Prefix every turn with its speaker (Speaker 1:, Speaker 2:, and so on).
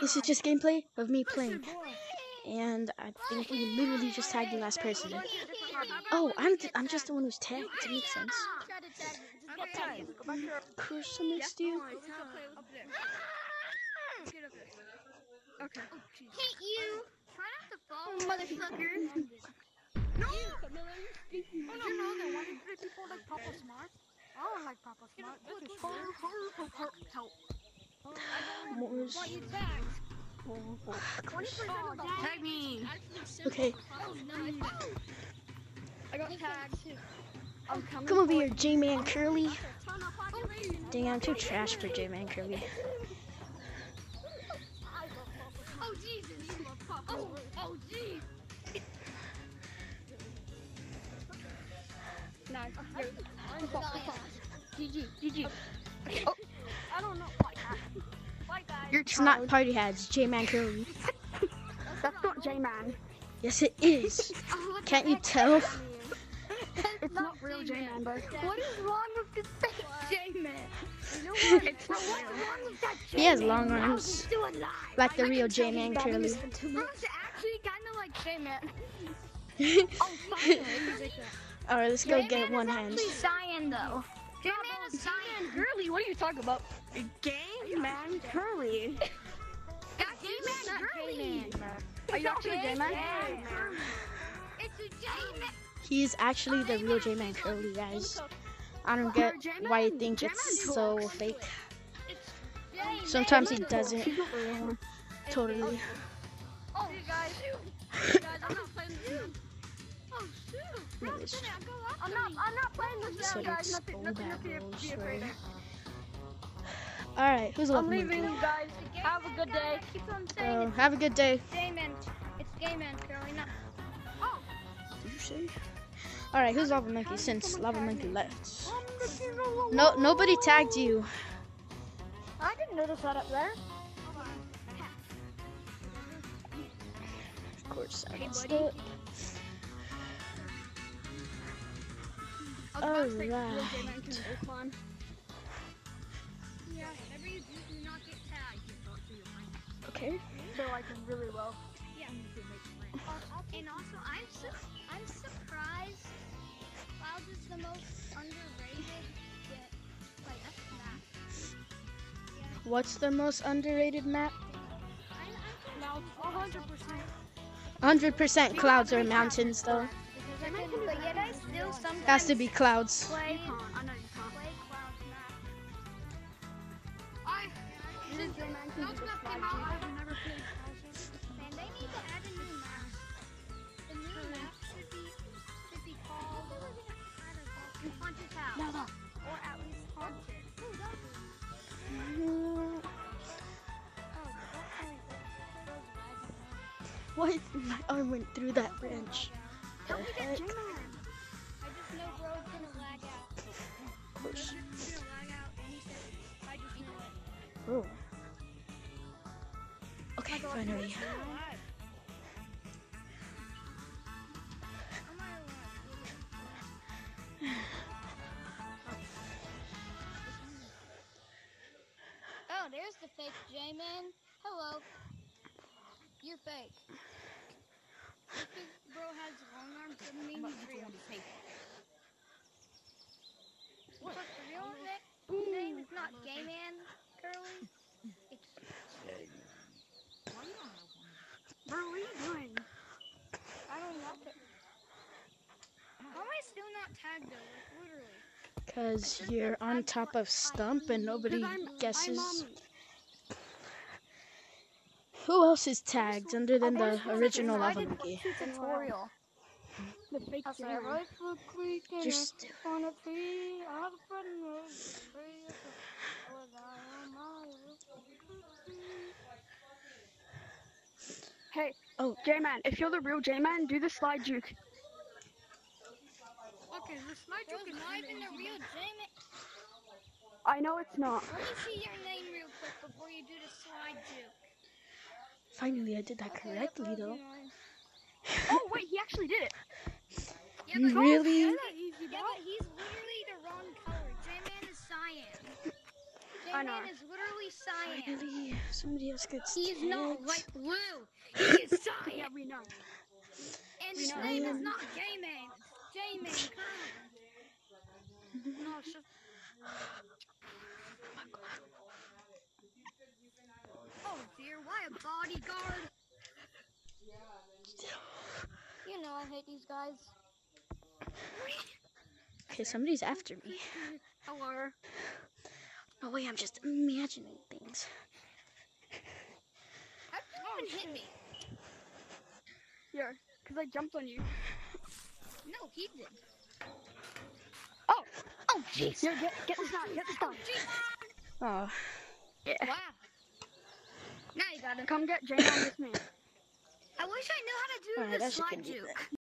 Speaker 1: This is just gameplay of me playing. And I think we literally just tagged the last person. Oh, I'm th- I'm just the one who's tagged. It makes sense. Of course I missed you.
Speaker 2: Okay.
Speaker 3: Hit you! Try not to fall, motherfucker.
Speaker 2: No! Did you know that one in three people like Papa Smart? I don't like Papa Smart. This is hard, hard, hard, help.
Speaker 1: Morse.
Speaker 3: What you tagged?
Speaker 2: Tag me!
Speaker 1: Okay,
Speaker 2: I got tagged.
Speaker 1: Come over here, J-Man Curly. Dang, I'm too trash for J-Man Curly.
Speaker 3: Oh, Jesus! Oh, oh, jeez!
Speaker 2: Nice.
Speaker 3: GG,
Speaker 2: GG. I don't know. Like that. Like that. You're
Speaker 1: It's not Party Hats, J-Man Curly.
Speaker 2: That's not J-Man.
Speaker 1: Yes, it is. Can't you tell?
Speaker 2: It's not real J-Man, bud.
Speaker 3: What is wrong with this fake J-Man?
Speaker 2: It's not
Speaker 3: What's
Speaker 2: real.
Speaker 3: wrong with that
Speaker 1: He has long
Speaker 3: How's
Speaker 1: arms,
Speaker 3: he still alive?
Speaker 1: like the real J-Man Curly.
Speaker 3: Bro, it's actually kind of like J-Man. Oh, finally.
Speaker 1: All right, let's go get one hand.
Speaker 3: actually cyan, though. J-Man is cyan.
Speaker 2: Curly, what are you talking about? Game man Curly.
Speaker 3: That's J-Man girly.
Speaker 2: Are you actually J-Man?
Speaker 3: It's a J-Man.
Speaker 1: He's actually the real J-Man Curly, guys. I don't get why you think it's so fake. Sometimes he doesn't.
Speaker 2: He's not real.
Speaker 1: Totally.
Speaker 3: Oh, oh guys. guys, I'm not playing with you. Oh, shoot. Bro,
Speaker 1: Look at this.
Speaker 3: I'm not,
Speaker 2: I'm not. Playing this
Speaker 1: So
Speaker 2: guys.
Speaker 1: it's
Speaker 2: Nothing.
Speaker 1: all
Speaker 2: Nothing. Nothing
Speaker 1: rolls,
Speaker 2: to be afraid of.
Speaker 1: All right, who's
Speaker 2: I'm
Speaker 1: left?
Speaker 2: leaving, guys. Have a good day.
Speaker 3: Keep on saying
Speaker 1: So have a good day.
Speaker 3: it's J-Man. It's J-Man, Curly, not. Oh,
Speaker 1: Did you say? All right, who's Lava Monkey since Lava Monkey left? No, nobody tagged you.
Speaker 2: I didn't notice that up there.
Speaker 1: Of course, I messed up.
Speaker 3: I was about to say,
Speaker 1: Alright. Okay.
Speaker 2: So I can really well.
Speaker 3: Yeah. Uh, and also, I'm su- I'm surprised Clouds is the most underrated. Yet, like that's not.
Speaker 1: What's the most underrated map?
Speaker 3: I'm, I'm
Speaker 2: Now, 100%.
Speaker 1: 100% clouds or mountains, though.
Speaker 3: But yet I still sometimes
Speaker 1: Has to be clouds.
Speaker 2: Since
Speaker 3: Clouds map came out, I've never played Clouds. They need to add a new map. The new map should be should be called I don't know, Haunted House.
Speaker 2: No, no.
Speaker 3: Or at least Haunted.
Speaker 1: What? My arm went through that branch.
Speaker 3: Forget
Speaker 1: heck?
Speaker 3: J-Man. I just know bro's gonna lag out. Oh, bro's gonna lag out anything. I just know it.
Speaker 1: Oh. Okay, finally.
Speaker 3: Oh, there's the fake J-Man. Hello. You're fake. Just 'cause bro has long arms doesn't mean he's real. What? The real na- name is not Gay Man Curly. It's
Speaker 2: Bro, what are you doing?
Speaker 3: I don't like it. How am I still not tagged though? Like literally.
Speaker 1: Because you're on top of Stump and nobody guesses. Who else is tagged other than the original
Speaker 2: I
Speaker 1: Lava Monkey?
Speaker 2: tutorial. The fake
Speaker 3: I'll say
Speaker 2: J-Man.
Speaker 3: right foot creek and
Speaker 1: Just
Speaker 3: it's on a tree. I have a friend who's free as a- was I on my roof.
Speaker 2: Hey,
Speaker 1: Oh.
Speaker 2: J-Man, if you're the real J-Man, do the slide juke.
Speaker 3: Okay, the slide joke is not even the real J-Man.
Speaker 2: I know it's not.
Speaker 3: Let me see your name real quick before you do the slide juke.
Speaker 1: finally, I did that
Speaker 3: Okay,
Speaker 1: correctly though.
Speaker 3: blows my mind.
Speaker 2: Oh wait, he actually did it.
Speaker 3: Yeah, but- oh,
Speaker 1: really?
Speaker 3: Yeah, but, he's literally the wrong color. J-Man is cyan.
Speaker 2: I know.
Speaker 3: J-Man is literally cyan.
Speaker 1: Finally. Somebody else gets
Speaker 3: He's not
Speaker 1: tagged.
Speaker 3: like blue. He is Cyan.
Speaker 2: Yeah, we know.
Speaker 3: And his
Speaker 1: know.
Speaker 3: name is not J-Man. J-Man Colonel.
Speaker 2: No, it's just
Speaker 3: Oh dear, why a bodyguard? You know I hate these guys.
Speaker 1: Okay, somebody's after me.
Speaker 3: Hello.
Speaker 1: Oh wait, I'm just imagining things.
Speaker 3: How did you even hit me?
Speaker 2: yeah, because I jumped on you.
Speaker 3: No, he did.
Speaker 2: Oh,
Speaker 3: Oh jeez.
Speaker 2: yeah, get get the stop, get the stop.
Speaker 1: Oh,
Speaker 3: Wow. Now you got him.
Speaker 2: Come get Jane on this man.
Speaker 3: I wish I knew how to do
Speaker 1: Alright,
Speaker 3: the slide juke.